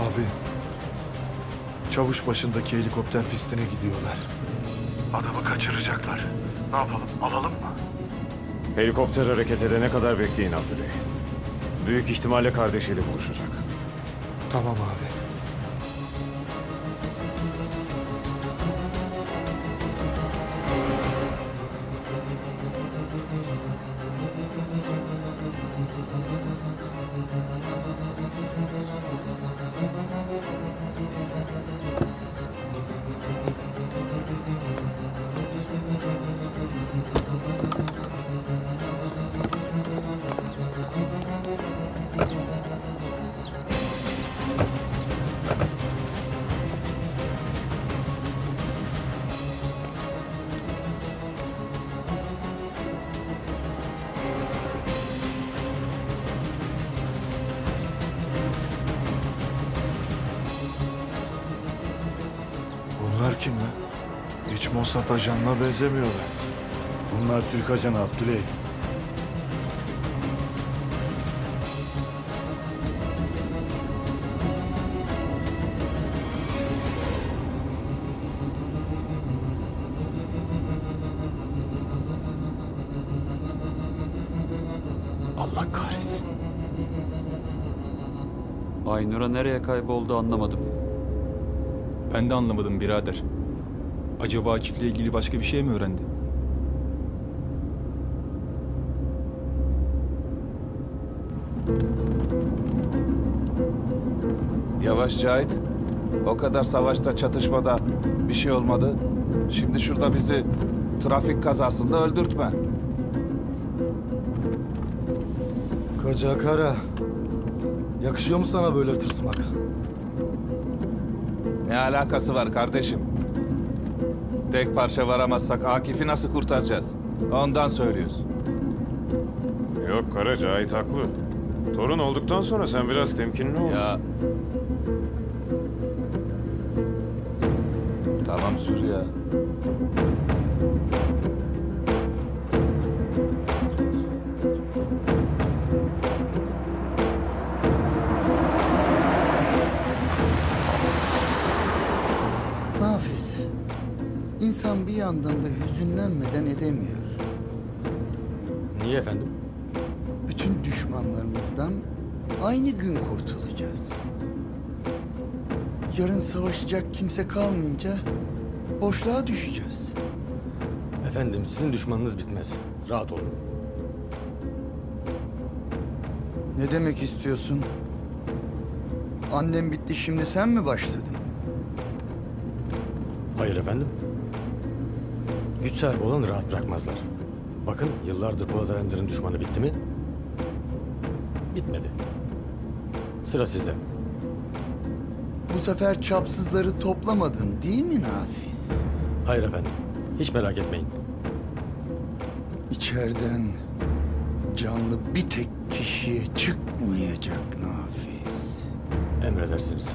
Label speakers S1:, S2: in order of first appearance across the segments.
S1: Abi. Çavuş başındaki helikopter pistine gidiyorlar.
S2: Adamı kaçıracaklar. Ne yapalım? Alalım mı?
S3: Helikopter hareket edene kadar bekleyin Abdüley. Büyük ihtimalle kardeşiyle buluşacak.
S1: Tamam abi. Hiç Mossad ajanına benzemiyorlar.
S4: Bunlar Türk ajanı Abdüley.
S5: Allah kahretsin.
S6: Aynur'a nereye kayboldu anlamadım.
S7: Ben de anlamadım birader. Acaba Akif'le ilgili başka bir şey mi öğrendi?
S8: Yavaş Cahit. O kadar savaşta çatışmada bir şey olmadı. Şimdi şurada bizi trafik kazasında öldürtme.
S4: Koca kara. Yakışıyor mu sana böyle tırsmak?
S8: Ne alakası var kardeşim? Tek parça varamazsak Akif'i nasıl kurtaracağız? Ondan söylüyoruz.
S3: Yok Kara Cahit haklı. Torun olduktan sonra sen biraz temkinli ol.
S8: Ya... Tamam sür
S5: İnsan bir yandan da hüzünlenmeden edemiyor.
S4: Niye efendim?
S5: Bütün düşmanlarımızdan aynı gün kurtulacağız. Yarın savaşacak kimse kalmayınca boşluğa düşeceğiz.
S4: Efendim sizin düşmanınız bitmez. Rahat olun.
S5: Ne demek istiyorsun? Annem bitti şimdi sen mi başladın?
S9: Hayır efendim. Güç sahibi olanı rahat bırakmazlar. Bakın yıllardır Polat Alemdar'ın düşmanı bitti mi? Bitmedi. Sıra sizde.
S5: Bu sefer çapsızları toplamadın değil mi Nafiz?
S9: Hayır efendim. Hiç merak etmeyin.
S5: İçeriden canlı bir tek kişi çıkmayacak Nafiz.
S9: Emredersiniz.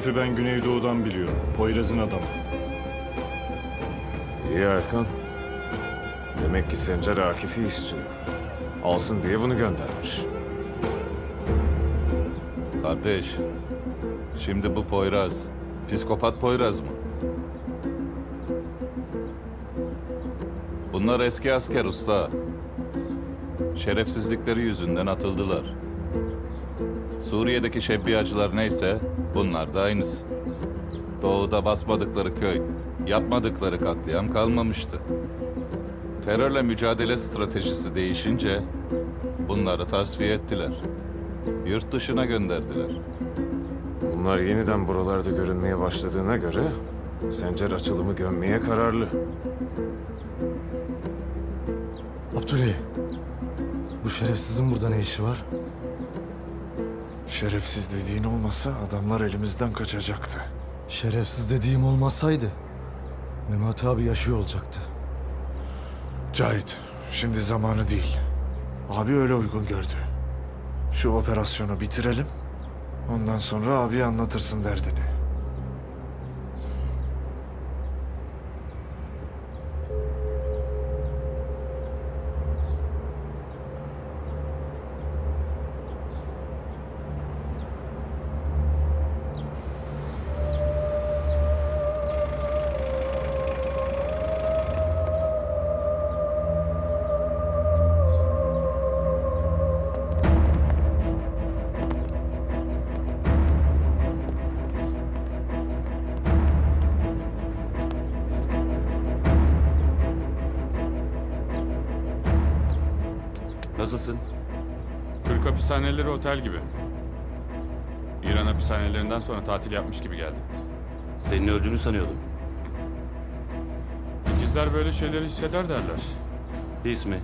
S4: Herifi ben Güneydoğu'dan biliyorum. Poyraz'ın adamı.
S3: İyi Erkan. Demek ki Sencer Akif'i istiyor. Alsın diye bunu göndermiş.
S8: Kardeş, şimdi bu Poyraz, psikopat Poyraz mı? Bunlar eski asker usta. Şerefsizlikleri yüzünden atıldılar. Suriye'deki şebbiyacılar neyse bunlar da aynısı. Doğuda basmadıkları köy, yapmadıkları katliam kalmamıştı. Terörle mücadele stratejisi değişince bunları tasfiye ettiler. Yurt dışına gönderdiler.
S3: Bunlar yeniden buralarda görünmeye başladığına göre Sencer açılımı gömmeye kararlı.
S10: Abdüley, bu şerefsizin burada ne işi var?
S1: Şerefsiz dediğin olmasa adamlar elimizden kaçacaktı.
S10: Şerefsiz dediğim olmasaydı Mehmet abi yaşıyor olacaktı.
S1: Cahit, şimdi zamanı değil. Abi öyle uygun gördü. Şu operasyonu bitirelim. Ondan sonra abi anlatırsın derdini.
S6: Nasılsın?
S11: Türk hapishaneleri otel gibi. İran hapishanelerinden sonra tatil yapmış gibi geldi.
S6: Senin öldüğünü sanıyordum.
S11: İkizler böyle şeyleri hisseder derler.
S6: His mi?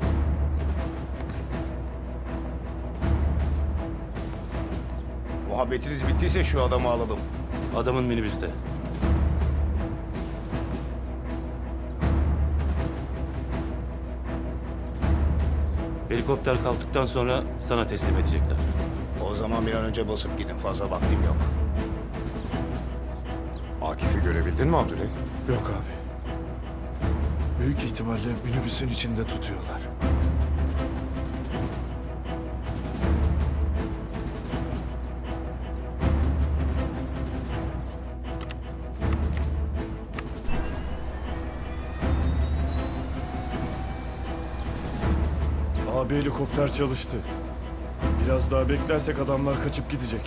S9: Muhabbetiniz bittiyse şu adamı alalım.
S6: Adamın minibüste. Helikopter kalktıktan sonra sana teslim edecekler.
S9: O zaman bir an önce basıp gidin. Fazla vaktim yok.
S3: Akif'i görebildin mi Abdüley?
S1: Yok abi. Büyük ihtimalle minibüsün içinde tutuyorlar.
S4: Abi helikopter çalıştı. Biraz daha beklersek adamlar kaçıp gidecek.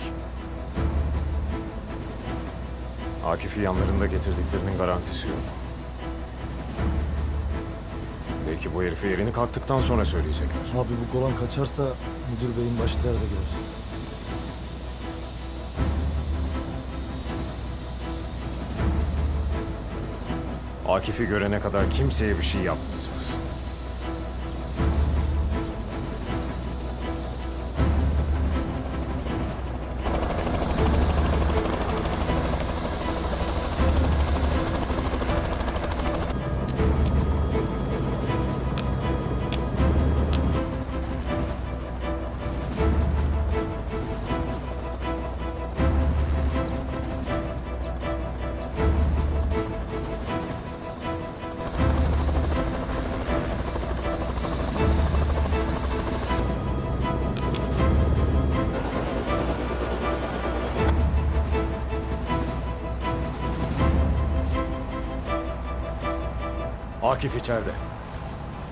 S3: Akif'i yanlarında getirdiklerinin garantisi yok. Belki bu herife yerini kalktıktan sonra söyleyecekler.
S10: Abi bu Golan kaçarsa müdür beyin başı derde girer.
S3: Akif'i görene kadar kimseye bir şey yapmayacağız. Akif içeride.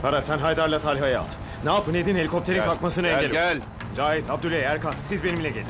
S3: Kara sen Haydar'la Talha'yı al. Ne yapın edin helikopterin kalkmasını
S8: Gel
S3: engelleyin.
S8: gel.
S3: Cahit, Abdüley, Erkan siz benimle gelin.